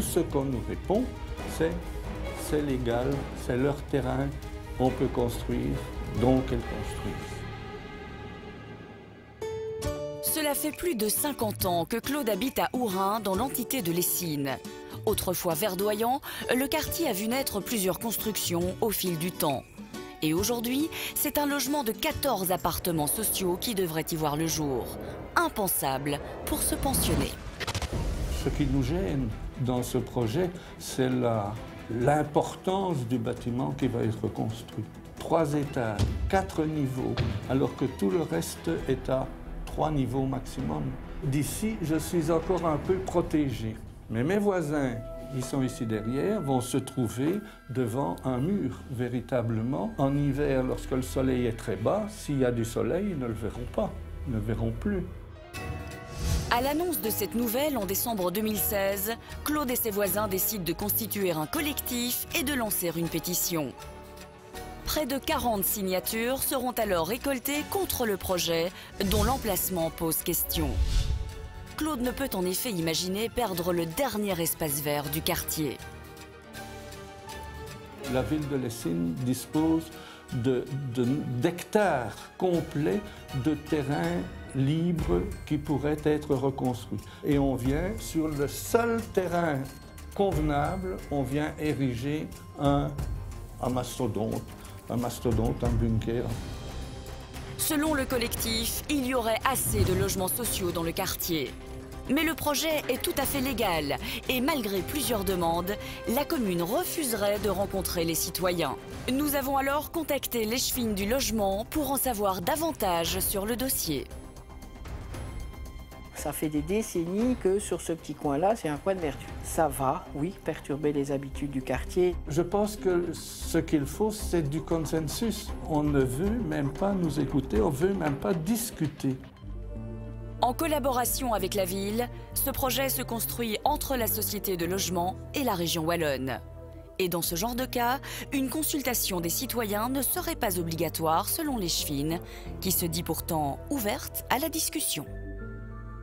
Ce qu'on nous répond, c'est c'est légal, c'est leur terrain, on peut construire, donc elles construisent. Cela fait plus de 50 ans que Claude habite à Ourin, dans l'entité de Lessines. Autrefois verdoyant, le quartier a vu naître plusieurs constructions au fil du temps. Et aujourd'hui, c'est un logement de 14 appartements sociaux qui devrait y voir le jour. Impensable pour se pensionner. Ce qui nous gêne dans ce projet, c'est l'importance du bâtiment qui va être construit. Trois étages, quatre niveaux, alors que tout le reste est à trois niveaux maximum. D'ici, je suis encore un peu protégé. Mais mes voisins, ils sont ici derrière, vont se trouver devant un mur, véritablement. En hiver, lorsque le soleil est très bas, s'il y a du soleil, ils ne le verront pas, ils ne le verront plus. À l'annonce de cette nouvelle en décembre 2016, Claude et ses voisins décident de constituer un collectif et de lancer une pétition. Près de 40 signatures seront alors récoltées contre le projet dont l'emplacement pose question. Claude ne peut en effet imaginer perdre le dernier espace vert du quartier. La ville de Lessines dispose d'hectares complets de terrains libres qui pourraient être reconstruits. Et on vient, sur le seul terrain convenable, on vient ériger un, un mastodonte, un mastodonte, un bunker. Selon le collectif, il y aurait assez de logements sociaux dans le quartier. Mais le projet est tout à fait légal et malgré plusieurs demandes, la commune refuserait de rencontrer les citoyens. Nous avons alors contacté l'échevine du logement pour en savoir davantage sur le dossier. Ça fait des décennies que sur ce petit coin-là, c'est un coin de vertu. Ça va, oui, perturber les habitudes du quartier. Je pense que ce qu'il faut, c'est du consensus. On ne veut même pas nous écouter, on ne veut même pas discuter. En collaboration avec la ville, ce projet se construit entre la société de logement et la région wallonne. Et dans ce genre de cas, une consultation des citoyens ne serait pas obligatoire selon les Chevines, qui se dit pourtant ouverte à la discussion.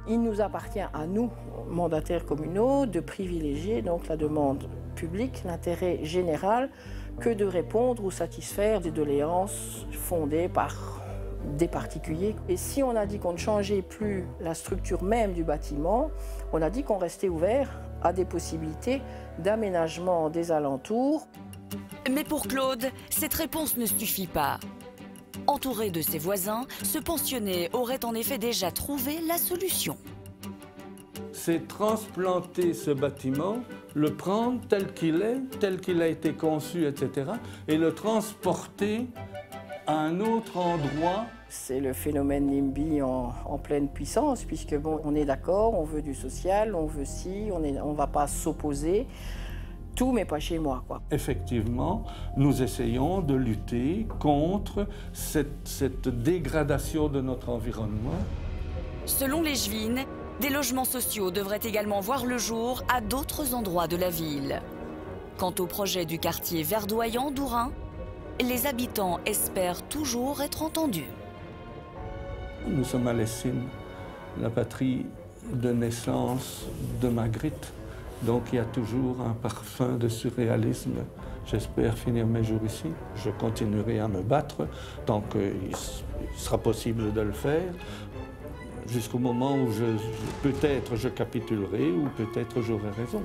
Il nous appartient à nous, mandataires communaux, de privilégier donc la demande publique, l'intérêt général, que de répondre ou satisfaire des doléances fondées par des particuliers. Et si on a dit qu'on ne changeait plus la structure même du bâtiment, on a dit qu'on restait ouvert à des possibilités d'aménagement des alentours. Mais pour Claude, cette réponse ne suffit pas. Entouré de ses voisins, ce pensionné aurait en effet déjà trouvé la solution. C'est transplanter ce bâtiment, le prendre tel qu'il est, tel qu'il a été conçu, etc., et le transporter à un autre endroit. C'est le phénomène NIMBY en, pleine puissance, puisque bon, on est d'accord, on veut du social, on veut ci, on ne on va pas s'opposer. Tout, mais pas chez moi. Quoi. Effectivement, nous essayons de lutter contre cette, cette dégradation de notre environnement. Selon les Jevines, des logements sociaux devraient également voir le jour à d'autres endroits de la ville. Quant au projet du quartier verdoyant d'Ourin, les habitants espèrent toujours être entendus. Nous sommes à Lessines, la patrie de naissance de Magritte. Donc il y a toujours un parfum de surréalisme. J'espère finir mes jours ici. Je continuerai à me battre tant qu'il sera possible de le faire, jusqu'au moment où peut-être je capitulerai ou peut-être j'aurai raison.